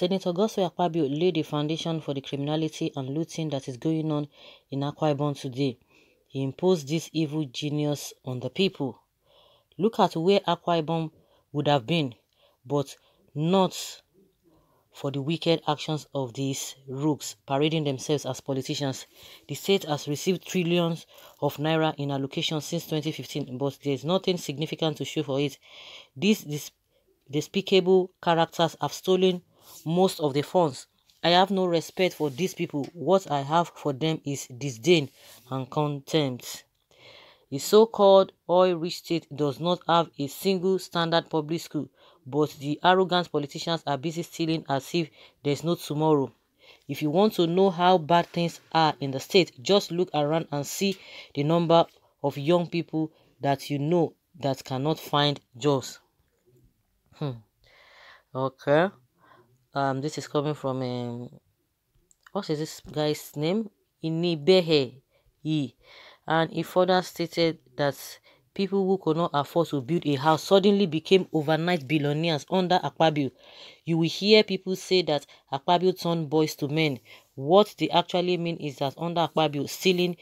Senator Godswill Akpabio laid the foundation for the criminality and looting that is going on in Akwa Ibom today. He imposed this evil genius on the people. Look at where Akwa Ibom would have been, but not for the wicked actions of these rogues parading themselves as politicians. The state has received trillions of naira in allocation since 2015, but there is nothing significant to show for it. These despicable characters have stolen most of the funds. I have no respect for these people. What I have for them is disdain and contempt. The so-called oil-rich state does not have a single standard public school, but the arrogant politicians are busy stealing as if there's no tomorrow. If you want to know how bad things are in the state, just look around and see the number of young people that you know that cannot find jobs. Hmm. Okay um this is coming from um what is this guy's name inibehe he and he further stated that people who could not afford to build a house suddenly became overnight billionaires under Akpabio. You will hear people say that Akpabio turned boys to men. What they actually mean is that under Akpabio, stealing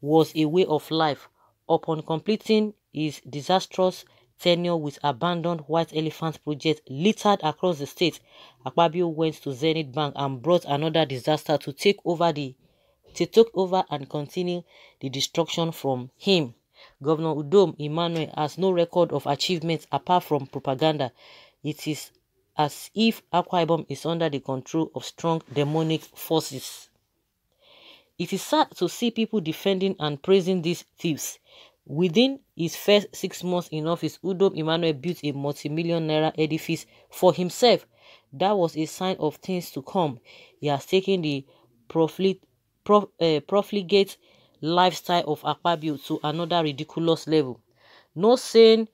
was a way of life. Upon completing his disastrous tenure with abandoned White Elephant projects littered across the state, Akpabio went to Zenith Bank and brought another disaster to take over the to take over and continue the destruction from him. Governor Udom Emmanuel has no record of achievements apart from propaganda. It is as if Akwa is under the control of strong demonic forces. It is sad to see people defending and praising these thieves. Within his first six months in office, Udom Emmanuel built a multi-million naira edifice for himself. That was a sign of things to come. He has taken the uh, profligate lifestyle of Akpabio to another ridiculous level. No sane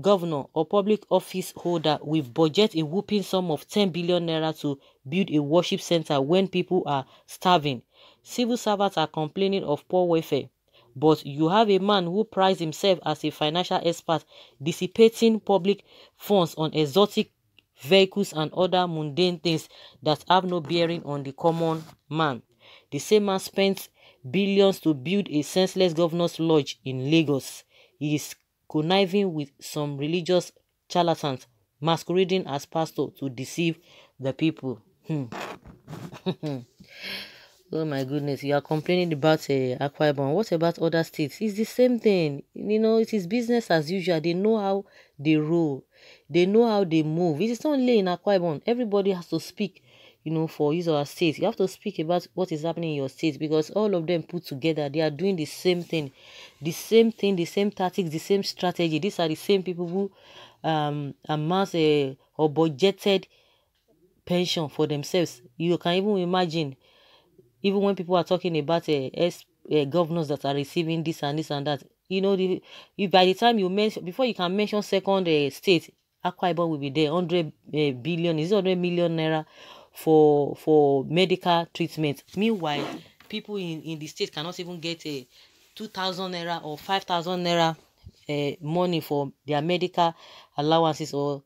governor or public office holder will budget a whooping sum of 10 billion naira to build a worship center when people are starving. Civil servants are complaining of poor welfare. But you have a man who prides himself as a financial expert dissipating public funds on exotic vehicles and other mundane things that have no bearing on the common man. The same man spent billions to build a senseless governor's lodge in Lagos. He is conniving with some religious charlatans masquerading as pastor to deceive the people. Hmm. Oh my goodness, you are complaining about uh, Akwa Ibom. What about other states? It's the same thing. You know, it is business as usual. They know how they roll. They know how they move. It is not only in Akwa Ibom. Everybody has to speak, you know, for his or her state. You have to speak about what is happening in your state because all of them put together, they are doing the same thing. The same thing, the same tactics, the same strategy. These are the same people who um, amass a, or budgeted pension for themselves. You can even imagine even when people are talking about uh, uh, governors that are receiving this and this and that, you know, the, if by the time you mention, before you can mention second uh, state, Akwa Ibom will be there, 100 uh, billion, is 100 million naira for for medical treatment. Meanwhile, people in, in the state cannot even get a 2,000 naira or 5,000 naira uh, money for their medical allowances or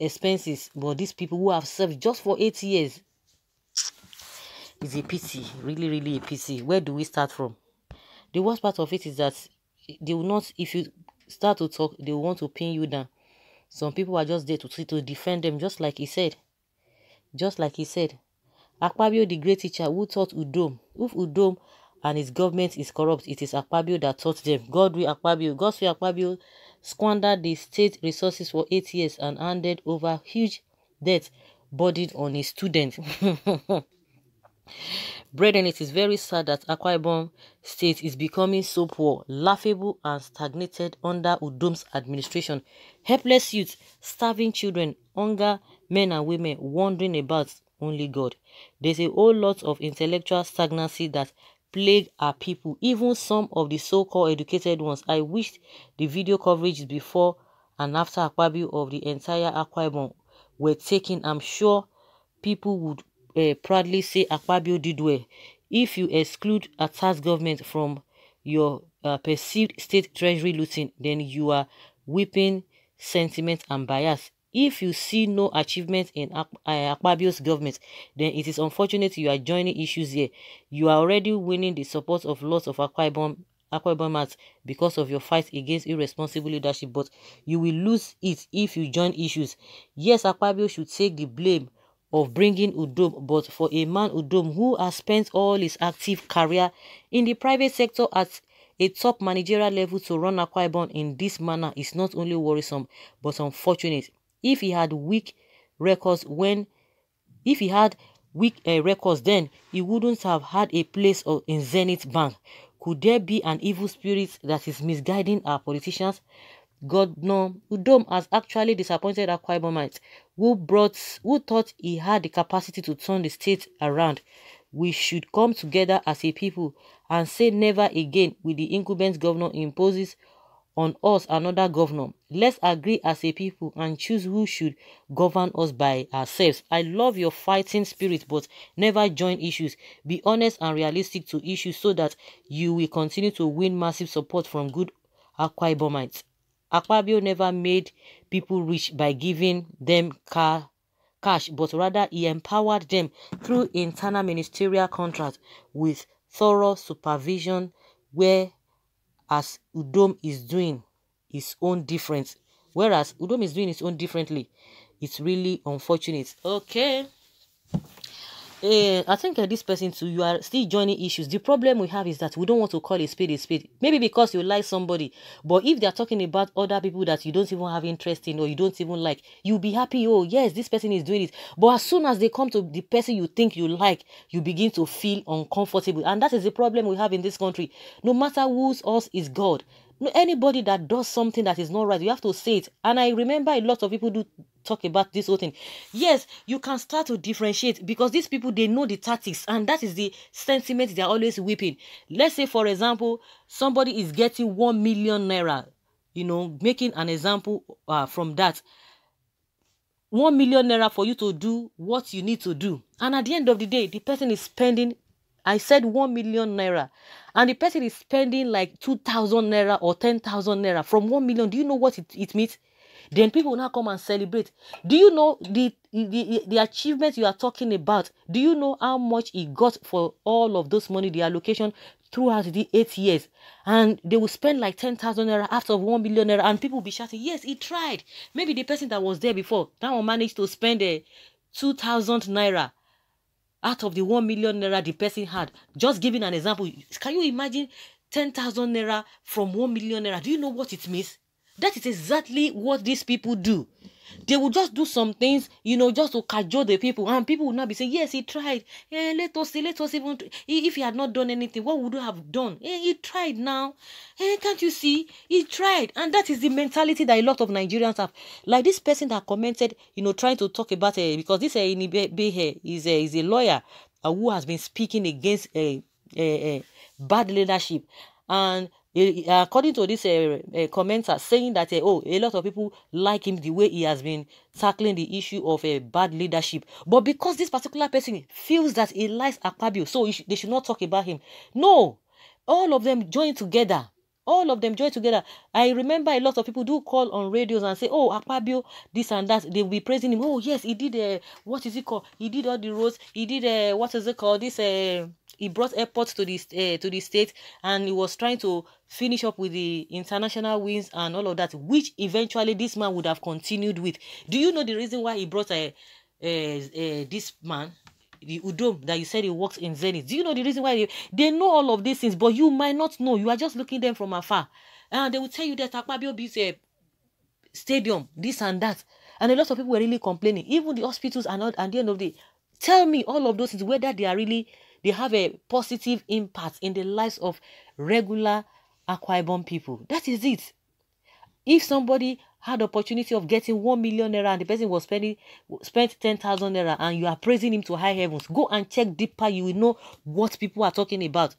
expenses. But these people who have served just for eight years, is a pity, really, really a pity. Where do we start from? The worst part of it is that they will not, if you start to talk, they will want to pin you down. Some people are just there to, to defend them, just like he said. Just like he said. Akpabio, the great teacher who taught Udom. If Udom and his government is corrupt, it is Akpabio that taught them. Godswill Akpabio. Godswill Akpabio squandered the state resources for eight years and handed over huge debt burdened on his students. Brethren, it is very sad that Akwa Ibom State is becoming so poor, laughable and stagnated under Udom's administration. Helpless youth, starving children, hunger, men and women wandering about only God. There's a whole lot of intellectual stagnancy that plague our people, even some of the so-called educated ones. I wish the video coverage before and after Akpabio of the entire Akwa Ibom were taken. I'm sure people would uh, proudly say Akpabio did well. If you exclude Attah's government from your uh, perceived state treasury looting, then you are whipping sentiment and bias. If you see no achievement in uh, Akpabio's government, then it is unfortunate you are joining issues here. You are already winning the support of lots of Akwa because of your fight against irresponsible leadership, but you will lose it if you join issues. Yes, Akpabio should take the blame of bringing Udom, but for a man Udom who has spent all his active career in the private sector at a top managerial level to run Akwa Ibom in this manner is not only worrisome but unfortunate. If he had weak records when, if he had weak uh, records then, he wouldn't have had a place in Zenith Bank. Could there be an evil spirit that is misguiding our politicians? God no, Udom has actually disappointed Akwaibomites, who brought who thought he had the capacity to turn the state around. We should come together as a people and say never again will the incumbent governor imposes on us another governor. Let's agree as a people and choose who should govern us by ourselves. I love your fighting spirit, but never join issues. Be honest and realistic to issues so that you will continue to win massive support from good Akwa Ibomites. Akpabio never made people rich by giving them car, cash, but rather he empowered them through internal ministerial contracts with thorough supervision where as Udom is doing his own different. Whereas Udom is doing his own differently. It's really unfortunate. Okay uh, I think uh, this person too, you are still joining issues. The problem we have is that we don't want to call a spade a spade. Maybe because you like somebody, but if they are talking about other people that you don't even have interest in or you don't even like, you'll be happy. Oh, yes, this person is doing it. But as soon as they come to the person you think you like, you begin to feel uncomfortable. And that is the problem we have in this country. No matter whose us is God, anybody that does something that is not right, you have to say it. And I remember a lot of people do talk about this whole thing. Yes, you can start to differentiate because these people they know the tactics and that is the sentiment they're always whipping. Let's say, for example, somebody is getting one million naira, you know, making an example uh, from that. One million naira for you to do what you need to do. And at the end of the day, the person is spending I said 1 million naira and the person is spending like 2,000 naira or 10,000 naira from 1 million. Do you know what it, it means? Then people will now come and celebrate. Do you know the, the, the achievement you are talking about? Do you know how much he got for all of those money, the allocation throughout the eight years? And they will spend like 10,000 naira after 1 million naira and people will be shouting, yes, he tried. Maybe the person that was there before now managed to spend uh, 2,000 naira out of the 1 million naira the person had. Just giving an example, can you imagine 10,000 naira from 1 million naira? Do you know what it means? That is exactly what these people do. They will just do some things, you know, just to cajole the people. And people will not be saying, yes, he tried. Eh, let us see, let us even, if he had not done anything, what would he have done? Eh, he tried now. Eh, can't you see? He tried. And that is the mentality that a lot of Nigerians have. Like this person that commented, you know, trying to talk about, uh, because this uh, is, uh, is a lawyer uh, who has been speaking against uh, uh, uh, bad leadership. And according to this uh, uh, commenter saying that uh, oh a lot of people like him the way he has been tackling the issue of uh, bad leadership. But because this particular person feels that he likes Akpabio so sh they should not talk about him. No. All of them join together all of them join together. I remember a lot of people do call on radios and say, "Oh, Akpabio, this and that." They will be praising him. Oh, yes, he did. Uh, what is it called? He did all the roads. He did. Uh, what is it called? This. Uh, he brought airports to this uh, to the state, and he was trying to finish up with the international wins and all of that, which eventually this man would have continued with. Do you know the reason why he brought a, a, a this man? The Udom that you said he works in Zenith. Do you know the reason why they, they know all of these things, but you might not know. You are just looking them from afar. And they will tell you that Akpabio built a stadium, this and that. And a lot of people were really complaining. Even the hospitals are not, at the end of the day, tell me all of those things, whether they are really, they have a positive impact in the lives of regular Akwa people. That is it. If somebody had opportunity of getting 1 million naira and the person was spending spent 10,000 naira and you are praising him to high heavens, go and check deeper. You will know what people are talking about.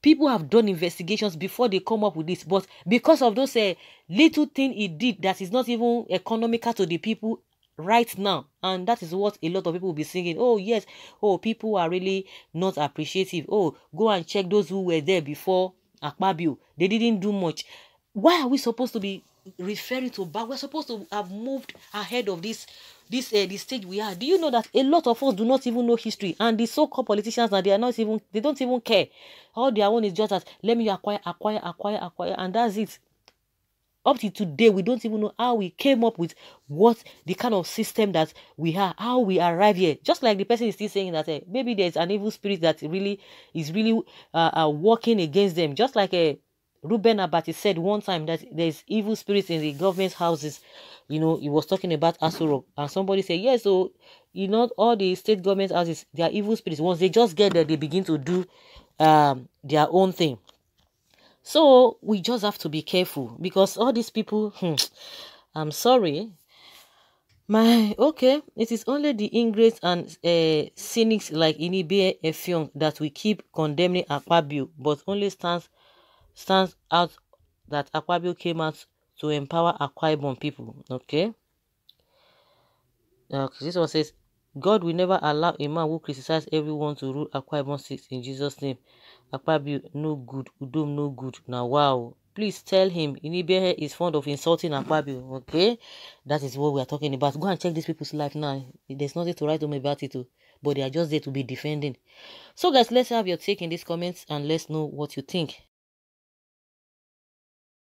People have done investigations before they come up with this, but because of those uh, little thing he did that is not even economical to the people right now and that is what a lot of people will be singing oh yes oh people are really not appreciative oh go and check those who were there before akpabio they didn't do much why are we supposed to be referring to back. We're supposed to have moved ahead of this this uh, the stage we are. Do you know that a lot of us do not even know history, and the so-called politicians that they are not even they don't even care. All their own is just that let me acquire, acquire, acquire, acquire, and that's it. Up to today, we don't even know how we came up with what the kind of system that we have, how we arrive here. Just like the person is still saying that uh, maybe there's an evil spirit that really is really uh, uh, working against them. Just like a Reuben Abati said one time that there's evil spirits in the government houses. You know, he was talking about Aso Rock, and somebody said, Yes, yeah, so you know, all the state government houses, they are evil spirits. Once they just get there, they begin to do um, their own thing. So we just have to be careful because all these people, hmm, I'm sorry. My okay, it is only the ingrates and uh, cynics like Inibehe Effiong that we keep condemning Akpabio, but only stands stands out that Akpabio came out to empower Akwa people. Okay. Okay, this one says, God will never allow a man who criticizes everyone to rule Ibom state in Jesus' name. Akpabio, no good. Udom, no good. Now, wow. Please tell him Inibehe is fond of insulting Akpabio. Okay? That is what we are talking about. Go and check these people's life now. There's nothing to write home about it. Too but they are just there to be defending. So guys, let's have your take in these comments and let's know what you think.